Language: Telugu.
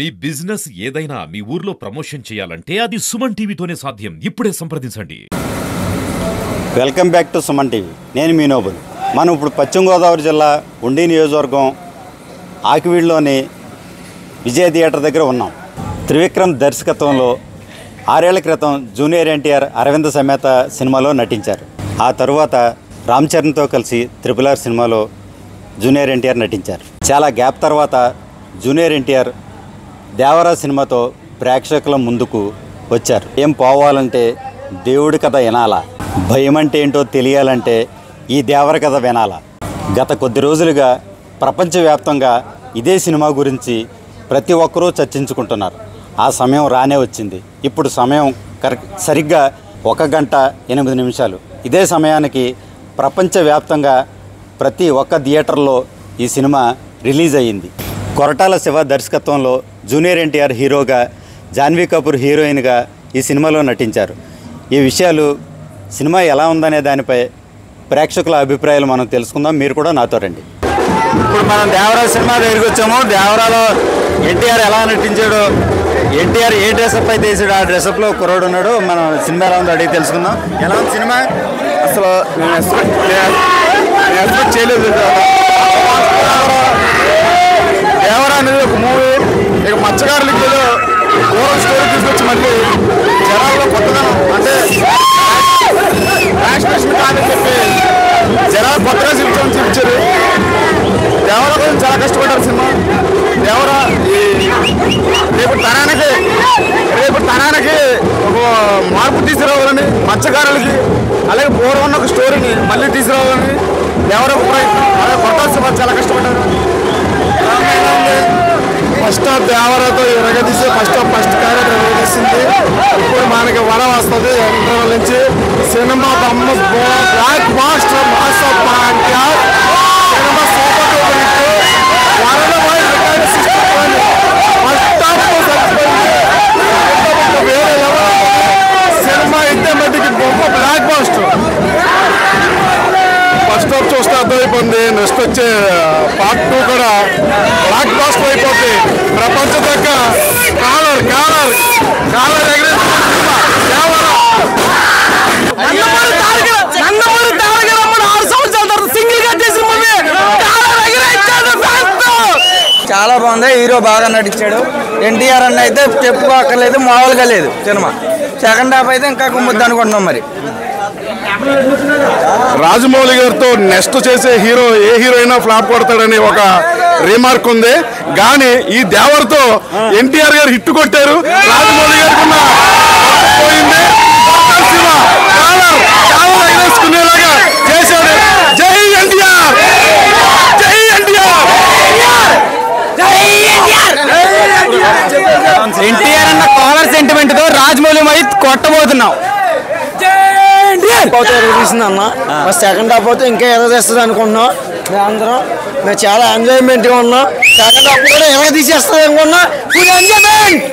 మీ బిజినెస్ ఏదైనా మీ ఊర్లో ప్రమోషన్ చేయాలంటే అది సుమన్ టీవీతోనే సాధ్యం. ఇప్పుడే సంప్రదించండి. Welcome back to Suman TV. నేను మీ నోబుల్. మనం ఇప్పుడు పశ్చిమ గోదావరి జిల్లా ఉండి నియోజకవర్గం ఆకివీడులోని విజయ థియేటర్ దగ్గర ఉన్నాం. త్రివిక్రమ్ దర్శకత్వంలో ఆరేళ్ళ క్రితం జూనియర్ ఎన్టీఆర్ అరవింద సమేత సినిమాలో నటించారు. ఆ తరువాత రామ్ చరణ్తో కలిసి త్రిపుల్ ఆర్ సినిమాలో జూనియర్ ఎన్టీఆర్ నటించారు. చాలా గ్యాప్ తర్వాత జూనియర్ ఎన్టీఆర్ దేవరా సినిమాతో ప్రేక్షకుల ముందుకు వచ్చారు. ఏం పోవాలంటే దేవుడి కథ వినాలా? భయం అంటే ఏంటో తెలియాలంటే ఈ దేవర కథ వినాలా? గత కొద్ది రోజులుగా ప్రపంచవ్యాప్తంగా ఇదే సినిమా గురించి ప్రతి ఒక్కరూ చర్చించుకుంటున్నారు. ఆ సమయం రానే వచ్చింది. ఇప్పుడు సమయం కరెక్ట్ సరిగ్గా ఒక గంట ఎనిమిది నిమిషాలు. ఇదే సమయానికి ప్రపంచవ్యాప్తంగా ప్రతి ఒక్క థియేటర్లో ఈ సినిమా రిలీజ్ అయ్యింది. కొరటాల శివ దర్శకత్వంలో జూనియర్ ఎన్టీఆర్ హీరోగా జాన్వీ కపూర్ హీరోయిన్గా ఈ సినిమాలో నటించారు. ఈ విషయాలు సినిమా ఎలా ఉందనే దానిపై ప్రేక్షకుల అభిప్రాయాలు మనం తెలుసుకుందాం. మీరు కూడా నాతో రండి. ఇప్పుడు మనం దేవరా సినిమా దగ్గరికి వచ్చాము. దేవరాలో ఎన్టీఆర్ ఎలా నటించాడు ఎన్టీఆర్ ఏ డ్రెస్అప్ అయితే వేసాడు ఆ డ్రెస్అప్లో కుర్రోడు ఉన్నాడు. మనం సినిమా ఎలా ఉందో అడిగి తెలుసుకుందాం. ఎలా ఉంది సినిమా? అసలు నేను ఎక్స్పెక్ట్ చేయలేదు. దేవరా అనేది ఒక మూవీ ఇక మత్స్యకారులకి ఏదో పూర్వం స్టోరీ తీసుకొచ్చి మళ్ళీ జనాల్లో కొత్తదనం అంటే ఫ్యాషన్ కాదని చెప్పి జనాలు కొత్తగా చూపించమని చూపించారు. దేవరా కోసం చాలా కష్టపడ్డారు సినిమా. దేవరా ఈ రేపు తనానికి రేపు తనానికి ఒక మార్పు తీసుకురావాలని మత్స్యకారులకి అలాగే పూర్వం ఉన్న ఒక స్టోరీని మళ్ళీ తీసుకురావాలని దేవరా ఫస్ట్ హాఫ్ దేవరాతో ఎరగదీసి ఫస్ట్ హాఫ్ ఫస్ట్ క్యారెక్టర్ ఎరగదీసింది ఇప్పుడు మనకి వర వస్తుంది ఇంటర్వల్ నుంచి. సినిమా బొమ్మ block master mass cinema super system first half వేరే లెవెల్ సినిమా ఇంతే మట్టికి బ్లాక్ మాస్టర్ ఫస్ట్ హాఫ్ చూస్తే అర్థమైపోయింది. నెక్స్ట్ వచ్చే పార్ట్ టూ కూడా ప్రపంచం కాలర్ కాలర్. కాలర్ చాలా బాగుంది. హీరో బాగా నటించాడు. ఎన్టీఆర్ అన్న అయితే చెప్పుకోక్కర్లేదు మామూలుగా లేదు సినిమా. సెకండ్ హాఫ్ అయితే ఇంకా కుమ్ముద్ది అనుకుంటున్నాం మరి. రాజమౌళి గారితో నెక్స్ట్ చేసే హీరో ఏ హీరో అయినా ఫ్లాప్ కొడతాడని ఒక రీమార్క్ ఉంది. కానీ ఈ దేవర్తో ఎన్టీఆర్ గారు హిట్ కొట్టారు. రాజమౌళి గారు పోయింది. ఎగరేసుకునేలాగా చేశాడు. జై ఎన్టీఆర్! జై ఎన్టీఆర్! ఎన్టీఆర్ అన్న కాలర్ సెంటిమెంట్తో రాజమౌళి మరి కొట్టబోతున్నాం. తీసింది అన్న? సెకండ్ హాఫ్ అయితే ఇంకా అనుకుంటున్నాం మేము అందరం మేము చాలా ఎంజాయ్మెంట్గా ఉన్నాం. సెకండ్ హాఫ్ కూడా ఎర్ర తీసేస్తుంది అనుకున్నాం ఫుల్ ఎంజాయ్మెంట్